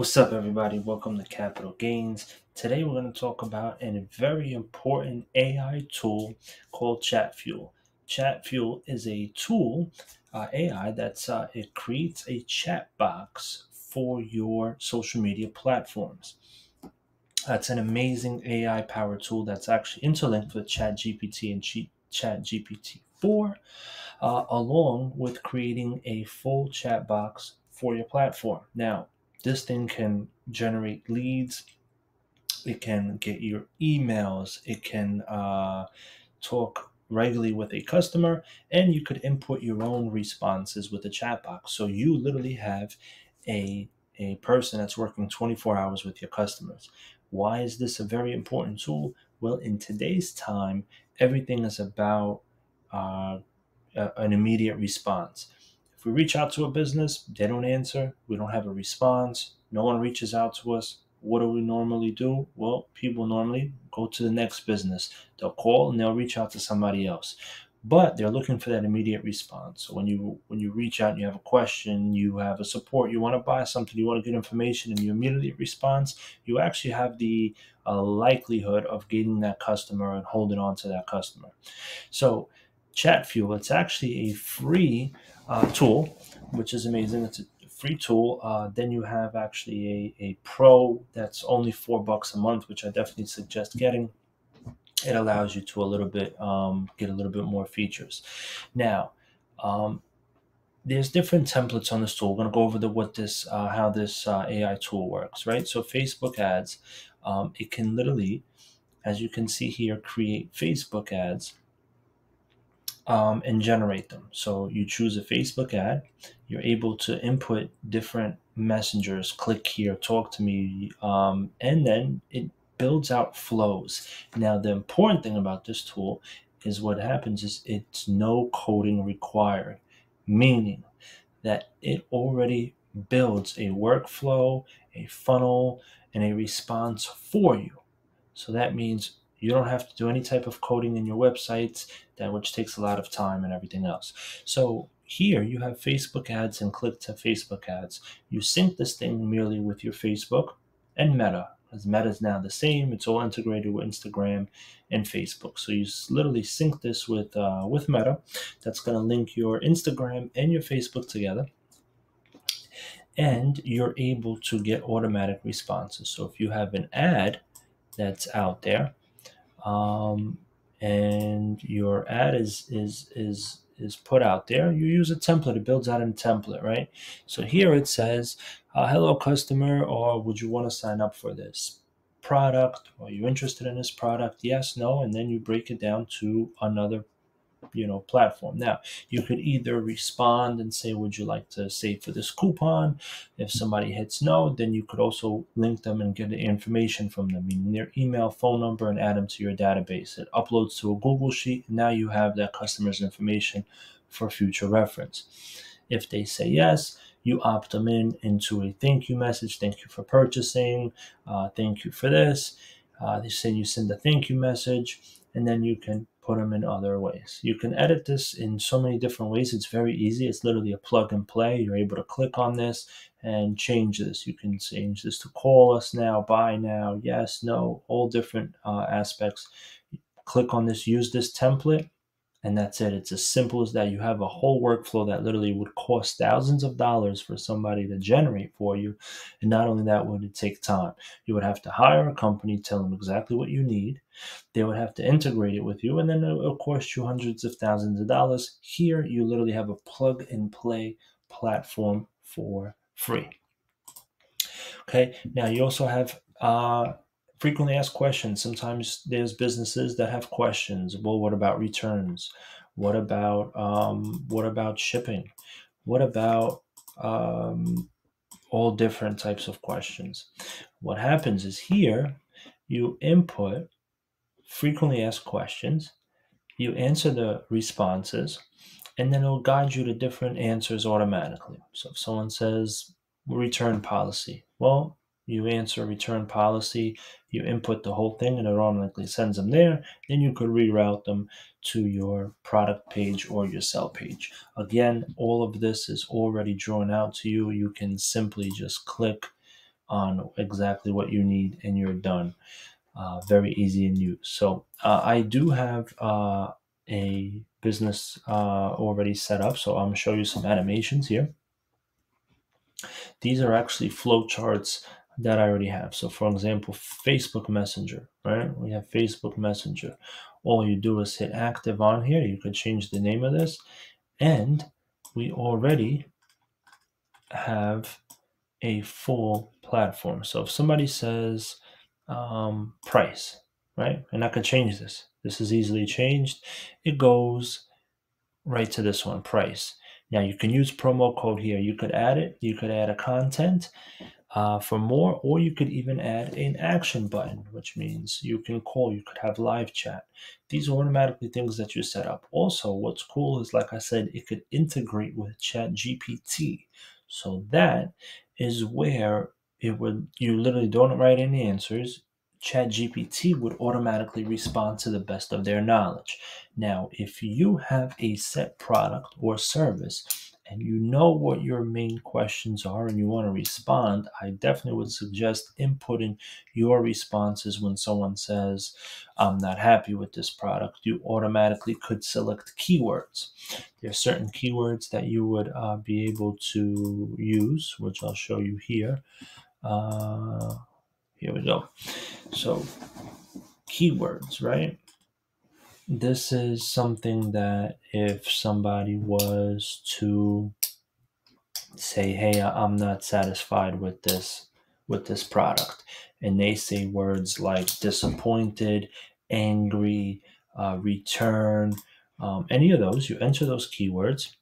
What's up, everybody? Welcome to Capital Gains. Today, we're going to talk about a very important AI tool called ChatFuel. ChatFuel is a tool, uh, AI, that's uh, it creates a chat box for your social media platforms. That's an amazing AI powered tool that's actually interlinked with ChatGPT and ChatGPT 4, uh, along with creating a full chat box for your platform. Now, this thing can generate leads. It can get your emails. It can uh, talk regularly with a customer, and you could input your own responses with the chat box. So you literally have a a person that's working 24 hours with your customers. Why is this a very important tool? Well, in today's time, everything is about uh, an immediate response. If we reach out to a business, they don't answer, we don't have a response, no one reaches out to us, what do we normally do? Well, people normally go to the next business. They'll call and they'll reach out to somebody else. But they're looking for that immediate response. So when you when you reach out and you have a question, you have a support, you want to buy something, you want to get information, and you immediately respond, you actually have the uh, likelihood of getting that customer and holding on to that customer. So ChatFuel, it's actually a free uh, tool, which is amazing. It's a free tool. Uh, then you have actually a, a pro that's only four bucks a month, which I definitely suggest getting. It allows you to a little bit um, get a little bit more features. Now, um, there's different templates on this tool. We're gonna go over the what this uh, how this uh, AI tool works, right? So Facebook ads, um, it can literally, as you can see here, create Facebook ads um, and generate them. So you choose a Facebook ad, you're able to input different messengers, click here, talk to me, um, and then it builds out flows. Now, the important thing about this tool is what happens is it's no coding required, meaning that it already builds a workflow, a funnel, and a response for you. So that means you don't have to do any type of coding in your websites, that which takes a lot of time and everything else. So here you have Facebook ads and click to Facebook ads. You sync this thing merely with your Facebook and Meta. As Meta is now the same, it's all integrated with Instagram and Facebook. So you literally sync this with uh, with Meta. That's going to link your Instagram and your Facebook together and you're able to get automatic responses. So if you have an ad that's out there, um, and your ad is is is is put out there, you use a template. It builds out in a template, right? So here it says, uh, "Hello, customer," or "Would you want to sign up for this product? Are you interested in this product? Yes, no," and then you break it down to another you know platform. Now you could either respond and say would you like to save for this coupon? If somebody hits no then you could also link them and get the information from them meaning their email phone number and add them to your database. It uploads to a google sheet and now you have that customer's information for future reference. If they say yes you opt them in into a thank you message. Thank you for purchasing uh, thank you for this uh, they say you send a thank you message and then you can put them in other ways. You can edit this in so many different ways. It's very easy. It's literally a plug and play. You're able to click on this and change this. You can change this to call us now, buy now, yes, no, all different uh, aspects. Click on this, use this template, and that's it. It's as simple as that. You have a whole workflow that literally would cost thousands of dollars for somebody to generate for you. And not only that, would it take time. You would have to hire a company, tell them exactly what you need. They would have to integrate it with you, and then it'll cost you hundreds of thousands of dollars. Here, you literally have a plug and play platform for free. Okay, now you also have uh, frequently asked questions. Sometimes there's businesses that have questions. Well, what about returns? What about um, what about shipping? What about um, all different types of questions? What happens is here you input frequently asked questions, you answer the responses, and then it'll guide you to different answers automatically. So if someone says return policy, well, you answer return policy, you input the whole thing, and it automatically sends them there. Then you could reroute them to your product page or your sell page. Again, all of this is already drawn out to you. You can simply just click on exactly what you need and you're done. Uh, very easy in use. So uh, I do have uh, a business uh, already set up. So I'm to show you some animations here. These are actually flowcharts that I already have. So for example, Facebook Messenger, right? We have Facebook Messenger. All you do is hit active on here. You could change the name of this. And we already have a full platform. So if somebody says um, price, right? And I could change this. This is easily changed. It goes right to this one, price. Now you can use promo code here. You could add it. You could add a content uh, for more, or you could even add an action button, which means you can call, you could have live chat. These are automatically things that you set up. Also, what's cool is, like I said, it could integrate with Chat GPT. So that is where it would, you literally don't write any answers. ChatGPT would automatically respond to the best of their knowledge. Now, if you have a set product or service and you know what your main questions are and you want to respond, I definitely would suggest inputting your responses when someone says, I'm not happy with this product. You automatically could select keywords. There are certain keywords that you would uh, be able to use, which I'll show you here. Uh, here we go. So, keywords, right? This is something that if somebody was to say, "Hey, I'm not satisfied with this with this product," and they say words like disappointed, angry, uh, return, um, any of those, you enter those keywords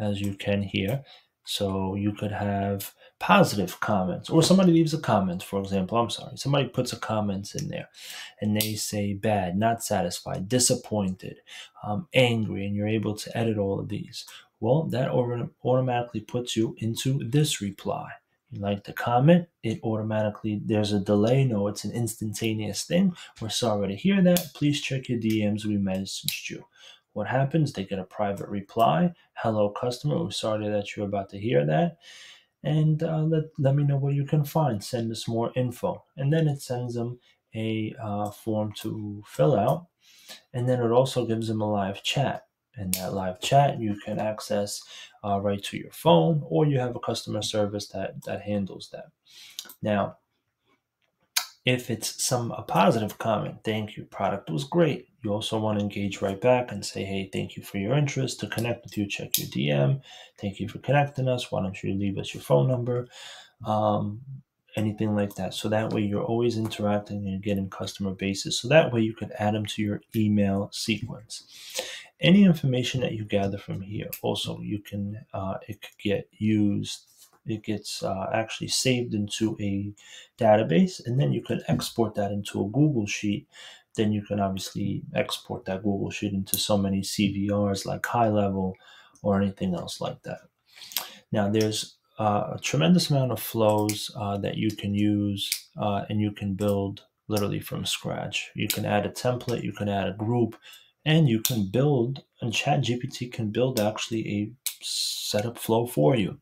as you can here. So you could have positive comments or somebody leaves a comment for example i'm sorry somebody puts a comment in there and they say bad not satisfied disappointed um, angry and you're able to edit all of these. Well that automatically puts you into this reply. You like the comment it automatically there's a delay no it's an instantaneous thing. We're sorry to hear that. Please check your dms we messaged you what happens they get a private reply hello customer we're sorry that you're about to hear that and uh, let, let me know what you can find. Send us more info. And then it sends them a uh, form to fill out. And then it also gives them a live chat. And that live chat you can access uh, right to your phone, or you have a customer service that, that handles that. Now, if it's some a positive comment, thank you, product was great. You also want to engage right back and say, hey, thank you for your interest. To connect with you, check your DM. Thank you for connecting us. Why don't you leave us your phone number? Um, anything like that. So that way you're always interacting and getting customer bases. So that way you can add them to your email sequence. Any information that you gather from here, also you can uh, it could get used it gets uh, actually saved into a database and then you can export that into a google sheet. Then you can obviously export that google sheet into so many CRMs like high level or anything else like that. Now there's uh, a tremendous amount of flows uh, that you can use uh, and you can build literally from scratch. You can add a template you can add a group and you can build and chat gpt can build actually a setup flow for you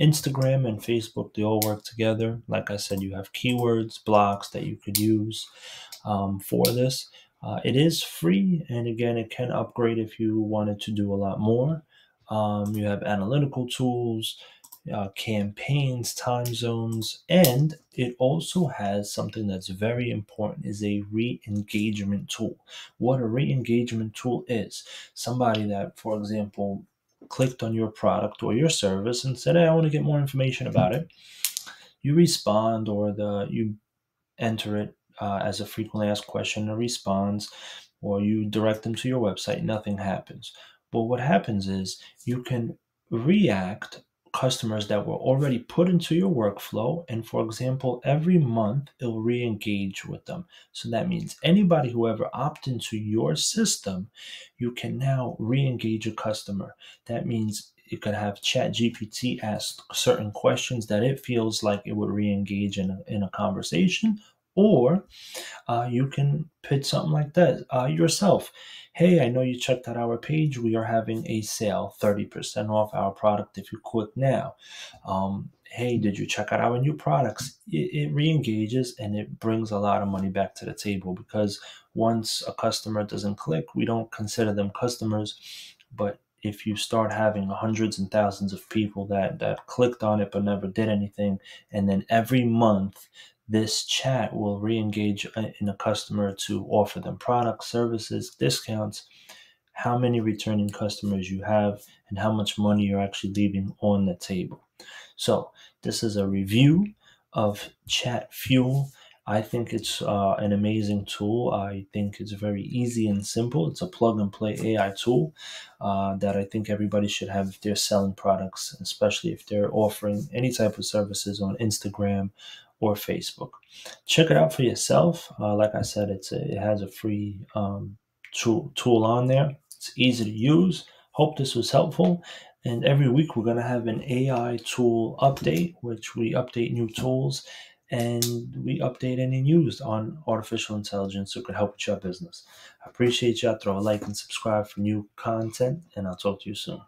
Instagram and Facebook, they all work together. Like I said, you have keywords, blocks that you could use um, for this. Uh, it is free, and again, it can upgrade if you wanted to do a lot more. Um, you have analytical tools, uh, campaigns, time zones, and it also has something that's very important is a re-engagement tool. What a re-engagement tool is, somebody that, for example, clicked on your product or your service and said, Hey, I want to get more information about it, you respond or the you enter it uh, as a frequently asked question or response, or you direct them to your website, nothing happens. But what happens is you can react customers that were already put into your workflow. And for example, every month it will re engage with them. So that means anybody who ever opt into your system, you can now re engage a customer. That means you could have chat gpt ask certain questions that it feels like it would re-engage in a, in a conversation Or uh, you can pitch something like that uh, yourself. Hey, I know you checked out our page. We are having a sale, 30% off our product if you click now. Um, hey, did you check out our new products? It, it re engages and it brings a lot of money back to the table because once a customer doesn't click, we don't consider them customers. But if you start having hundreds and thousands of people that, that clicked on it but never did anything, and then every month this chat will re-engage in a customer to offer them products, services, discounts, how many returning customers you have, and how much money you're actually leaving on the table. So this is a review of Chat Fuel. I think it's uh, an amazing tool. I think it's very easy and simple. It's a plug and play AI tool uh, that I think everybody should have if they're selling products, especially if they're offering any type of services on Instagram or Facebook. Check it out for yourself. Uh, like I said, it's a, it has a free um, tool, tool on there. It's easy to use. Hope this was helpful. And every week we're going to have an AI tool update, which we update new tools and we update any news on artificial intelligence that could help with your business. I appreciate y'all. Throw a like and subscribe for new content, and I'll talk to you soon.